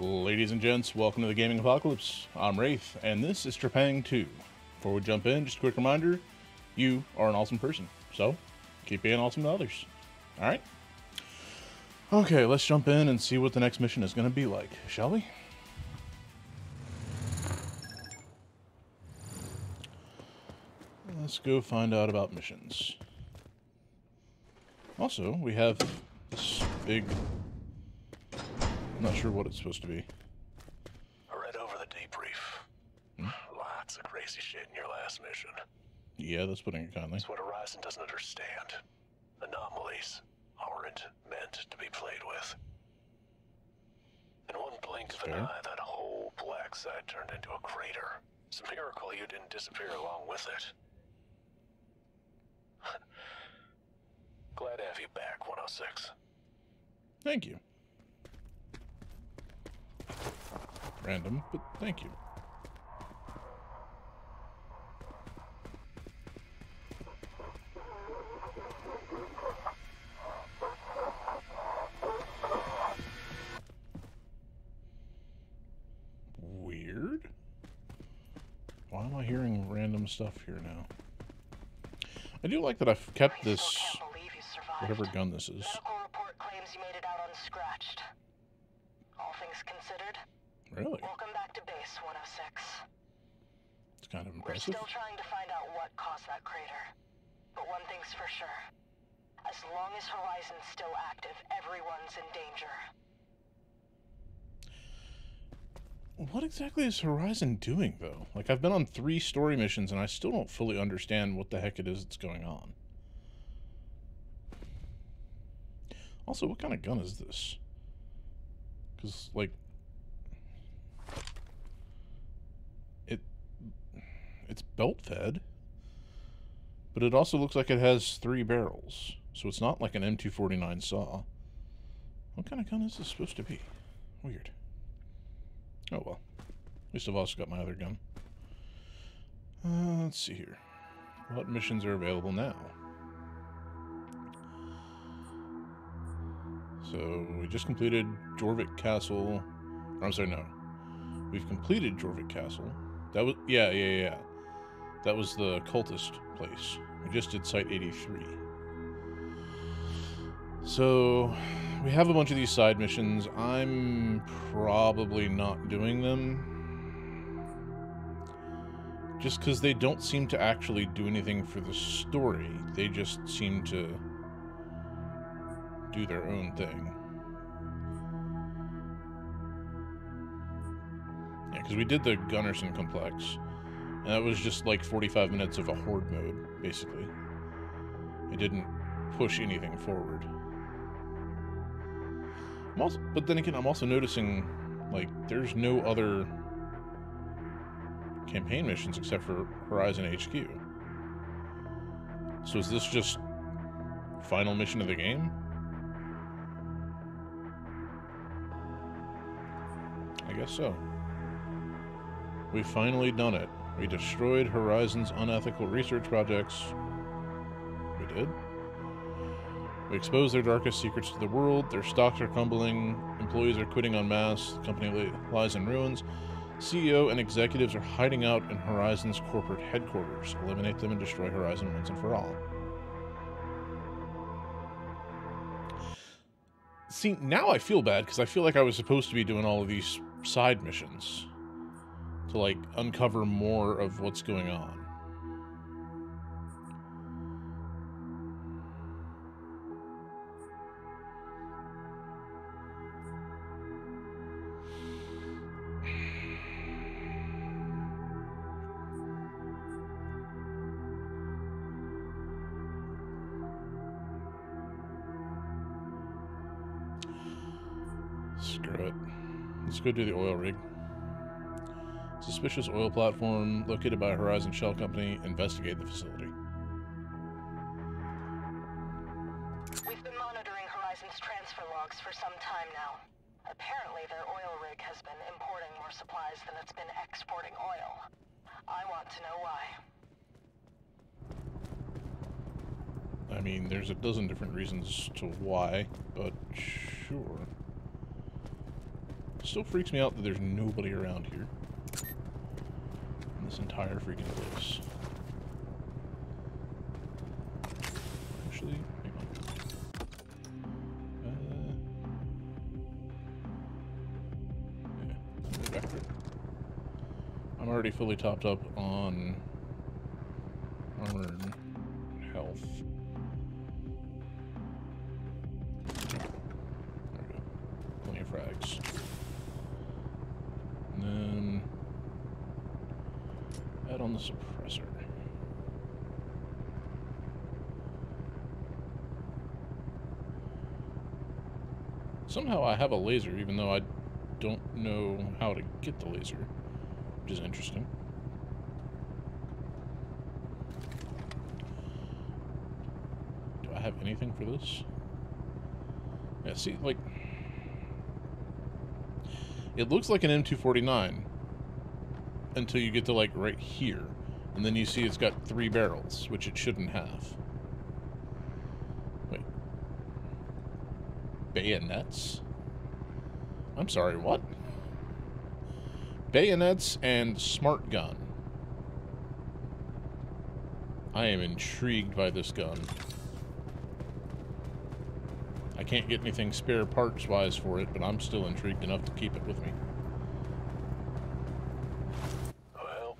Ladies and gents, welcome to the Gaming Apokolips. I'm Wraith, and this is Trepang 2. Before we jump in, just a quick reminder you are an awesome person, so keep being awesome to others. Alright? Okay, let's jump in and see what the next mission is going to be like, shall we? Let's go find out about missions. Also, we have this big not sure what it's supposed to be. I read over the debrief. Hmm? Lots of crazy shit in your last mission. Yeah, that's putting it kindly. It's what Horizon doesn't understand. Anomalies aren't meant to be played with. In one blink of an eye, that whole black site turned into a crater. It's a miracle you didn't disappear along with it. Glad to have you back, 106. Thank you. Random, but thank you. Weird. Why am I hearing random stuff here now? I do like that I've kept this, whatever gun this is. Really? Welcome back to base 106. It's kind of impressive. We're still trying to find out what caused that crater. But one thing's for sure. As long as Horizon's still active, everyone's in danger. What exactly is Horizon doing, though? Like, I've been on three story missions, and I still don't fully understand what the heck it is that's going on. Also, what kind of gun is this? Because, like, it's belt fed, but it also looks like it has three barrels. So it's not like an M249 saw. What kind of gun is this supposed to be? Weird. Oh well. At least I've also got my other gun. Uh, let's see here. What missions are available now? So, we just completed Jorvik Castle. I'm sorry, no. We've completed Jorvik Castle. That was, yeah, yeah, yeah. That was the cultist place. We just did Site 83. So, we have a bunch of these side missions. I'm probably not doing them. Just because they don't seem to actually do anything for the story. They just seem to do their own thing. Yeah, because we did the Gunnarsson complex. And that was just like 45 minutes of a horde mode, basically. It didn't push anything forward. Also, but then again, I'm also noticing, like, there's no other campaign missions except for Horizon HQ. So is this just final mission of the game? I guess so. We've finally done it. We destroyed Horizon's unethical research projects. We did. We exposed their darkest secrets to the world. Their stocks are crumbling. Employees are quitting en masse. The company lies in ruins. CEO and executives are hiding out in Horizon's corporate headquarters. Eliminate them and destroy Horizon once and for all. See, now I feel bad because I feel like I was supposed to be doing all of these side missions to like uncover more of what's going on. Screw it. Let's go do the oil rig. Suspicious oil platform located by Horizon Shell Company. Investigate the facility. We've been monitoring Horizon's transfer logs for some time now. Apparently their oil rig has been importing more supplies than it's been exporting oil. I want to know why. I mean, there's a dozen different reasons to why, but sure. Still freaks me out that there's nobody around here. This entire freaking place. Actually, on. Uh, yeah, back. I'm already fully topped up on armor and health. Somehow I have a laser, even though I don't know how to get the laser, which is interesting. Do I have anything for this? Yeah, see, like... It looks like an M249 until you get to, like, right here. And then you see it's got three barrels, which it shouldn't have. Bayonets? I'm sorry, what? Bayonets and smart gun. I am intrigued by this gun. I can't get anything spare parts wise for it, but I'm still intrigued enough to keep it with me. Well,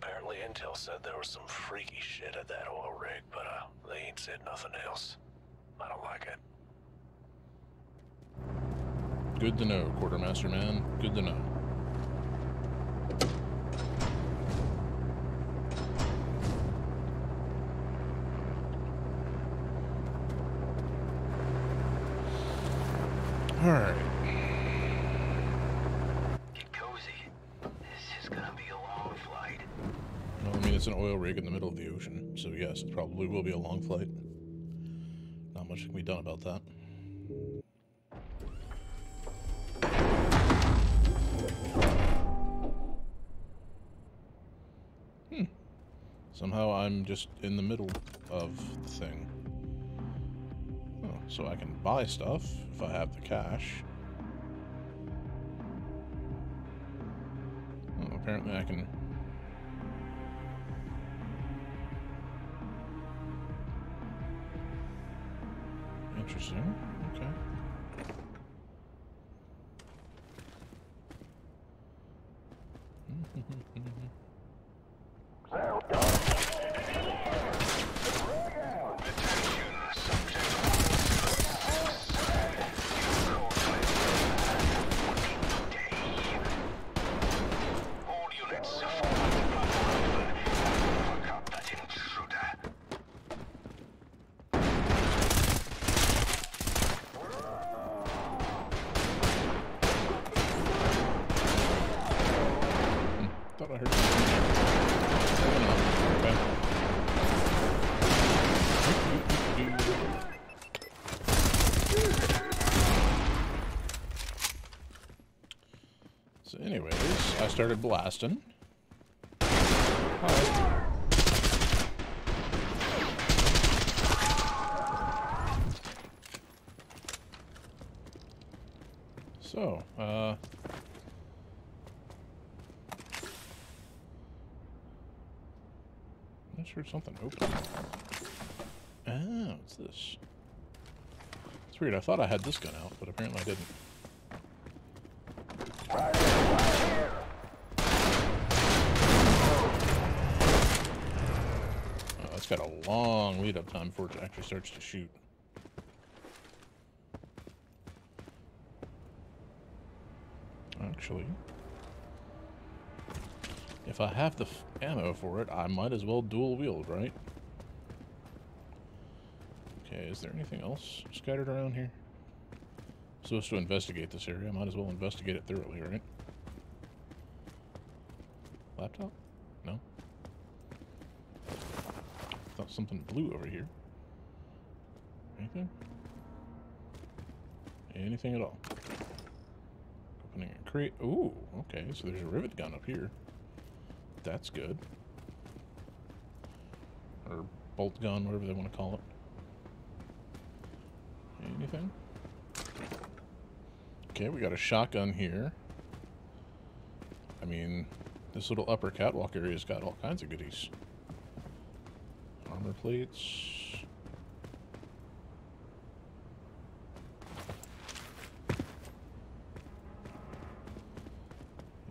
apparently Intel said there was some freaky shit at that oil rig, but uh, they ain't said nothing else. I don't like it. Good to know, Quartermaster Man. Good to know. Alright. Get cozy. This is gonna be a long flight. Well, I mean, it's an oil rig in the middle of the ocean, so yes, it probably will be a long flight. Not much can be done about that. Hmm. Somehow I'm just in the middle of the thing. So I can buy stuff if I have the cash. Oh, apparently I can Interesting. Okay. All units, Fuck up that intruder. Thought I heard something. Okay. So anyways, I started blasting. Hi. So, uh... I heard something open. Oh, what's this? It's weird. I thought I had this gun out, but apparently I didn't. Oh, it's got a long lead up time before it actually starts to shoot. Actually, if I have the ammo for it, I might as well dual wield, right? Okay, is there anything else scattered around here? supposed to investigate this area. I might as well investigate it thoroughly, right? Laptop? No. Thought something blue over here. Anything? Anything at all? Opening a crate. Ooh, okay, so there's a rivet gun up here. That's good. Or bolt gun, whatever they want to call it. Anything? Okay, we got a shotgun here. I mean, this little upper catwalk area's got all kinds of goodies. Armor plates.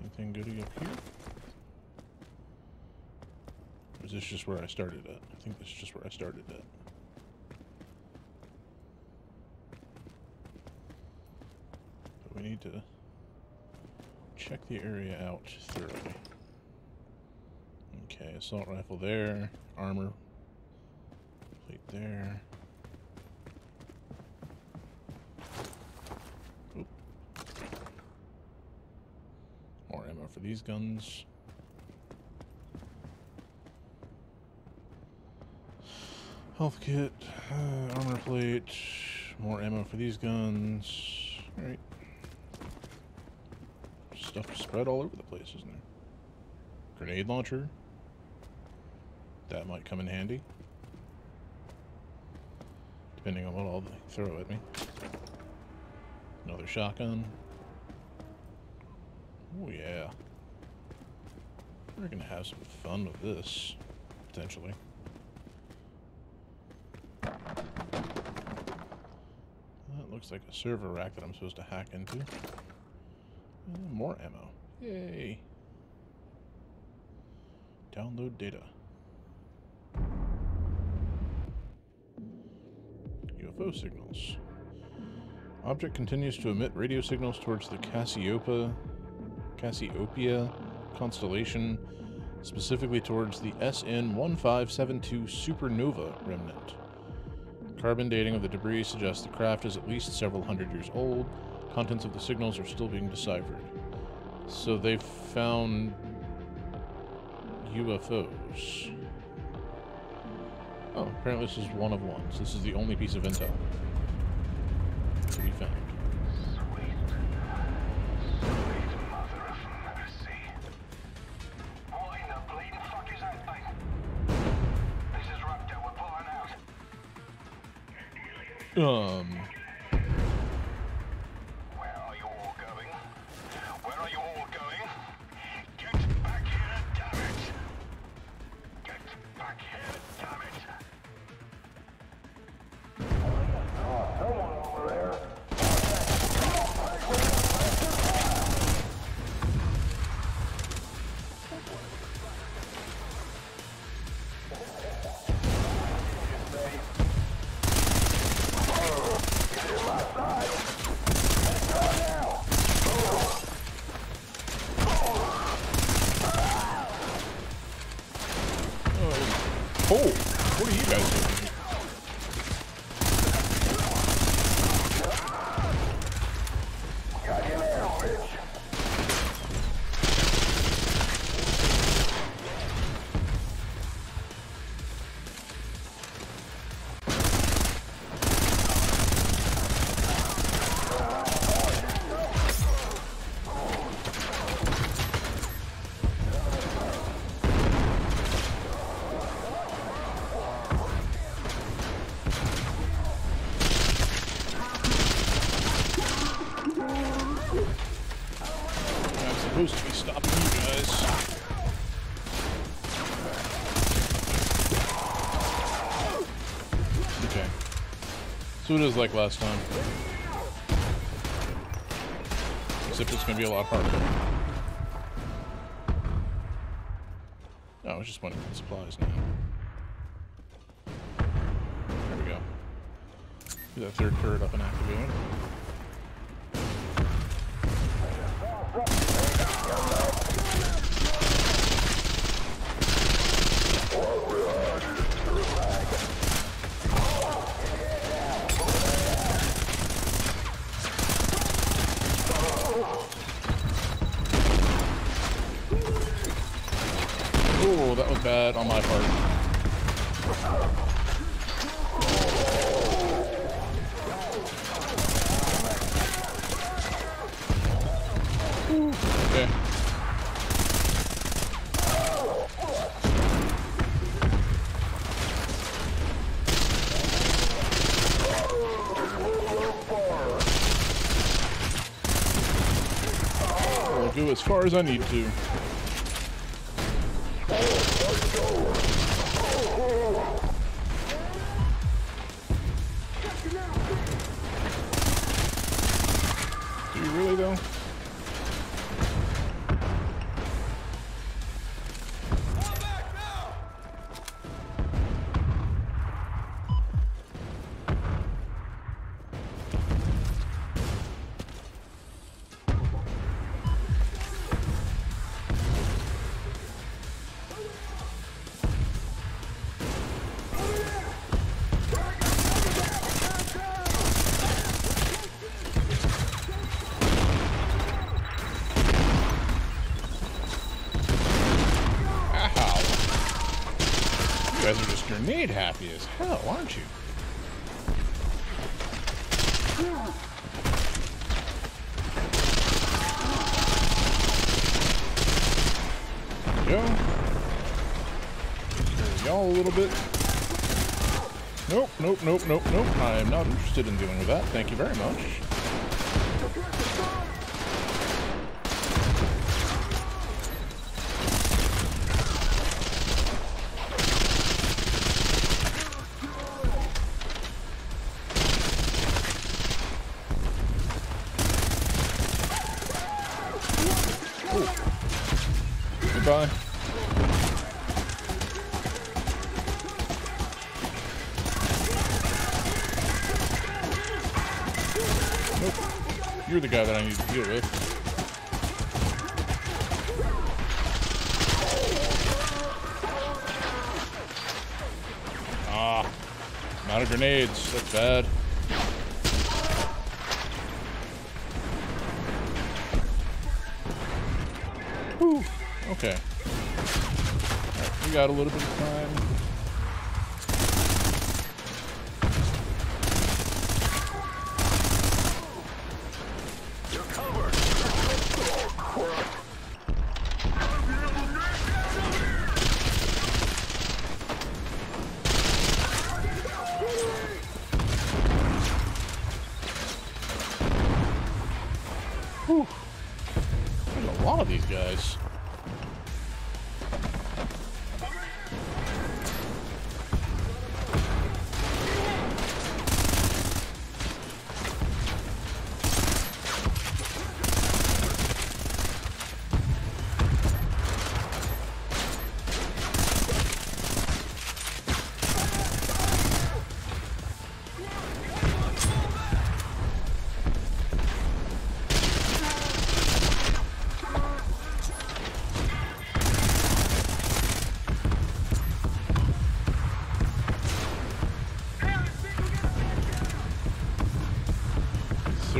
Anything goody up here? Or is this just where I started at? I think this is just where I started at. But we need to check the area out thoroughly. Okay, assault rifle there, armor there. Oop. More ammo for these guns. Health kit, uh, armor plate, more ammo for these guns. Alright. Stuff spread all over the place, isn't there? Grenade launcher. That might come in handy. Depending on what all they throw at me. Another shotgun. Oh yeah. We're gonna have some fun with this, potentially. That looks like a server rack that I'm supposed to hack into. And more ammo. Yay. Download data. UFO signals. Object continues to emit radio signals towards the Cassiopeia, Cassiopeia constellation, specifically towards the SN 1572 supernova remnant. Carbon dating of the debris suggests the craft is at least several hundred years old. Contents of the signals are still being deciphered. So they've found UFOs. Oh, apparently this is one of ones. This is the only piece of intel to be found. Sweet. Oh, what are you guys doing? So it is like last time. Except it's gonna be a lot harder. Oh, it's just one of supplies now. There we go. Get that third turret up and activated. On my part. Okay. Oh, go as far as I need to. Grenade happy as hell, aren't you? There we go. Y'all a little bit. Nope, nope, nope, nope, nope. I am not interested in dealing with that. Thank you very much. Goodbye. Nope. You're the guy that I need to deal with. Ah. I'm out of grenades. That's bad. Got a little bit of time.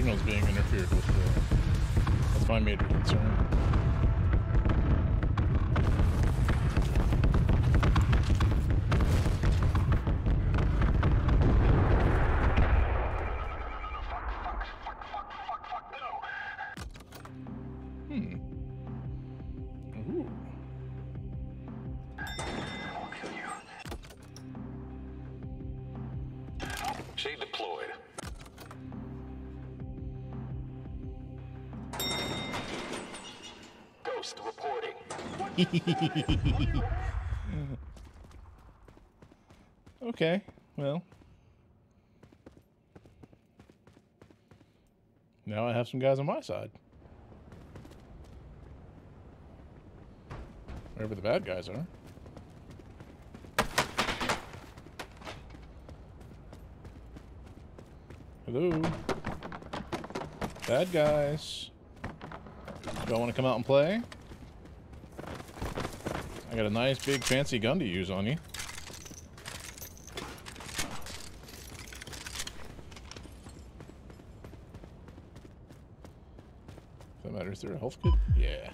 Signal's being interfered with. That's my major concern. Okay, well. Now I have some guys on my side. Wherever the bad guys are. Hello. Bad guys. Do I want to come out and play? I got a nice big fancy gun to use on you. Does that matter? Is there a health kit? Yeah.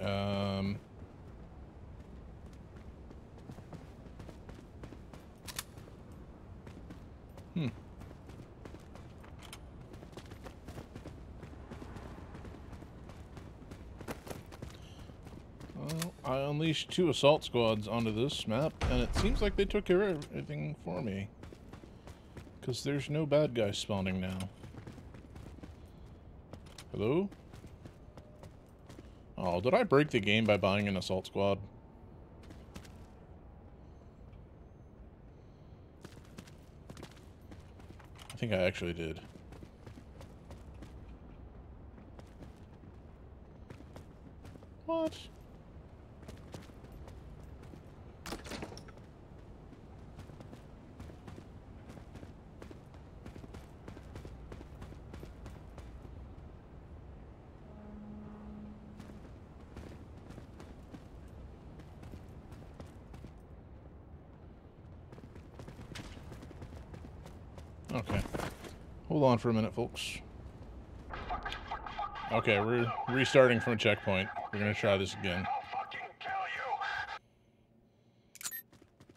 Um. Hmm. Well, I unleashed two assault squads onto this map, and it seems like they took care of everything for me. Because there's no bad guys spawning now. Hello? Oh, did I break the game by buying an assault squad? I think I actually did. What? Okay. Hold on for a minute, folks. Okay, we're restarting from a checkpoint. We're gonna try this again. I'll fucking kill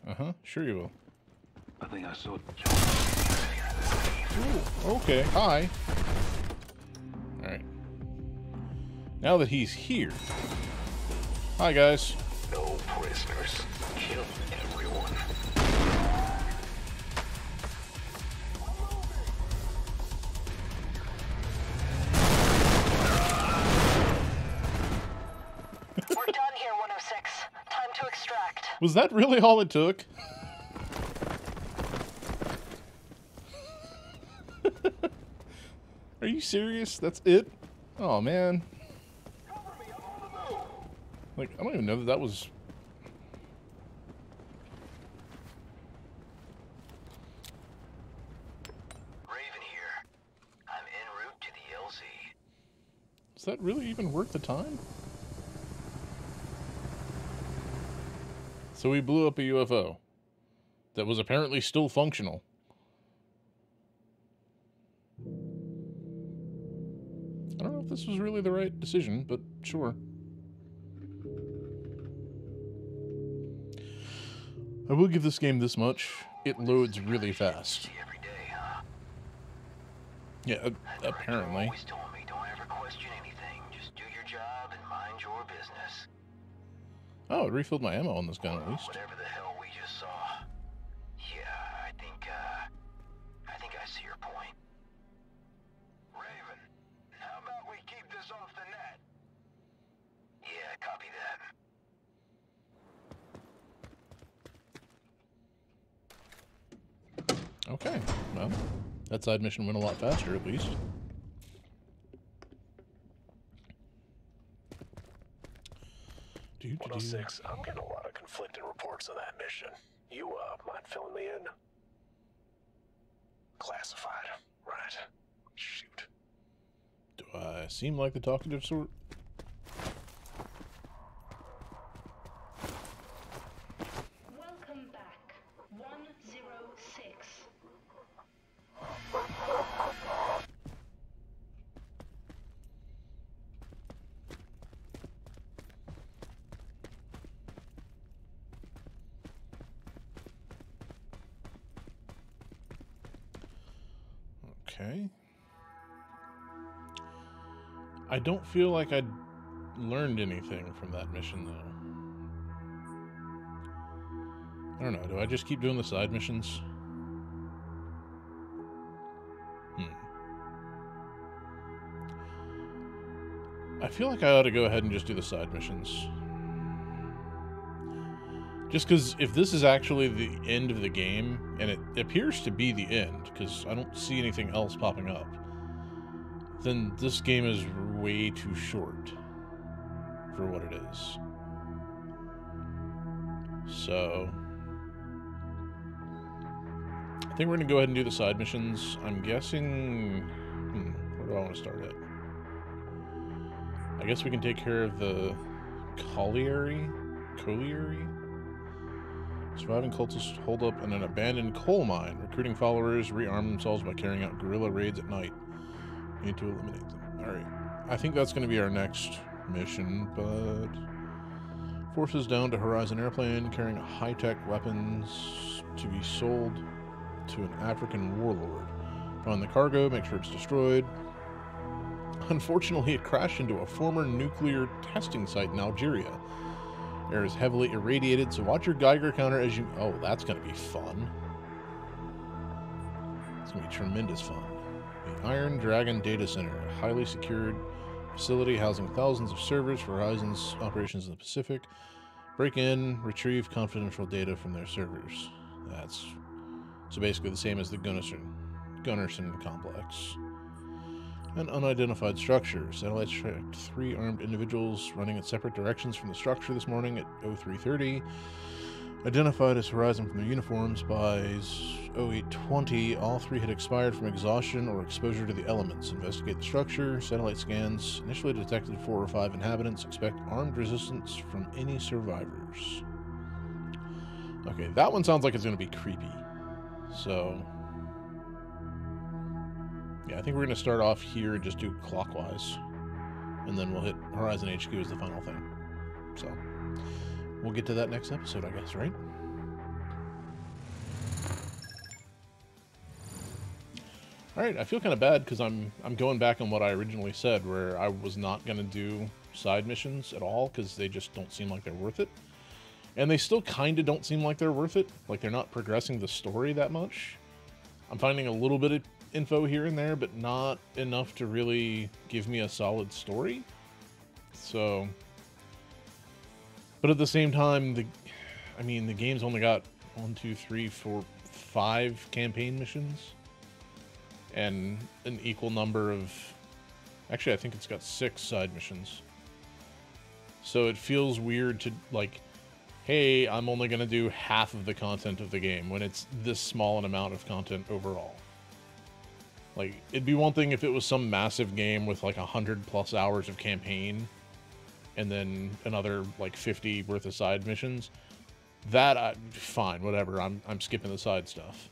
you. Uh-huh, sure you will. I think I saw. Ooh, okay, hi. Alright. Now that he's here. Hi, guys. No prisoners. Kill everyone. Was that really all it took? Are you serious? That's it? Oh, man. Like, I don't even know that that was... Raven here. I'm en route to the LZ. Is that really even worth the time? So we blew up a UFO that was apparently still functional. I don't know if this was really the right decision, but sure. I will give this game this much. It loads really fast. Yeah, apparently. Oh, it refilled my ammo on this gun at least. Whatever the hell we just saw. Yeah, I think, uh, I think I see your point. Raven, how about we keep this off the net? Yeah, copy that. Okay, well, that side mission went a lot faster at least. Do. 106, I'm getting a lot of conflicting reports on that mission. You, uh, mind filling me in? Classified, right? Shoot. Do I seem like the talkative sort? Okay. I don't feel like I learned anything from that mission, though. I don't know. Do I just keep doing the side missions? Hmm. I feel like I ought to go ahead and just do the side missions. Just because if this is actually the end of the game, and it appears to be the end, because I don't see anything else popping up, then this game is way too short for what it is. So, I think we're going to go ahead and do the side missions. I'm guessing. Hmm, where do I want to start at? I guess we can take care of the colliery? Colliery? Surviving cultists hold up in an abandoned coal mine. Recruiting followers rearm themselves by carrying out guerrilla raids at night. Need to eliminate them. Alright. I think that's going to be our next mission, but. Forces down to Horizon Airplane carrying high tech weapons to be sold to an African warlord. Find the cargo, make sure it's destroyed. Unfortunately, it crashed into a former nuclear testing site in Algeria. Air is heavily irradiated, so watch your Geiger counter as you. Oh, that's going to be fun. It's going to be tremendous fun. The Iron Dragon Data Center, a highly secured facility housing thousands of servers for Horizon's operations in the Pacific. Break in, retrieve confidential data from their servers. That's so basically the same as the Gunnarsson, Gunnarsson complex. An unidentified structure. Satellites tracked three armed individuals running in separate directions from the structure this morning at 0330. Identified as Horizon from their uniforms by 0820, all three had expired from exhaustion or exposure to the elements. Investigate the structure. Satellite scans initially detected four or five inhabitants. Expect armed resistance from any survivors. Okay, that one sounds like it's going to be creepy. So, yeah, I think we're going to start off here and just do clockwise. And then we'll hit Horizon HQ as the final thing. So, we'll get to that next episode, I guess, right? All right, I feel kind of bad because I'm I'm going back on what I originally said, where I was not going to do side missions at all because they just don't seem like they're worth it, and they still kind of don't seem like they're worth it. Like they're not progressing the story that much. I'm finding a little bit of info here and there, but not enough to really give me a solid story. So, but at the same time, the I mean, the game's only got one, two, three, four, five campaign missions and an equal number of actually I think it's got six side missions. So it feels weird to like hey, I'm only going to do half of the content of the game when it's this small an amount of content overall. Like it'd be one thing if it was some massive game with like a 100 plus hours of campaign and then another like 50 worth of side missions. That I, fine, whatever. I'm I'm skipping the side stuff.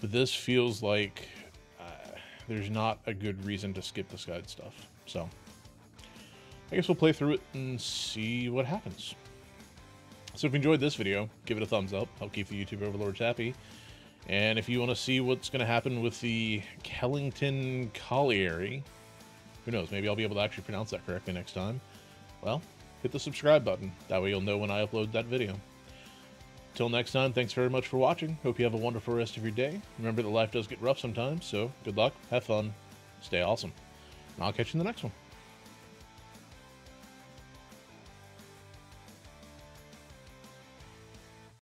But this feels like uh, there's not a good reason to skip the side stuff. So I guess we'll play through it and see what happens. So if you enjoyed this video, give it a thumbs up. Help keep the YouTube overlords happy. And if you want to see what's going to happen with the Kellington Colliery, who knows, maybe I'll be able to actually pronounce that correctly next time. Well, hit the subscribe button. That way you'll know when I upload that video. Till next time, thanks very much for watching. Hope you have a wonderful rest of your day. Remember that life does get rough sometimes, so good luck, have fun, stay awesome. And I'll catch you in the next one.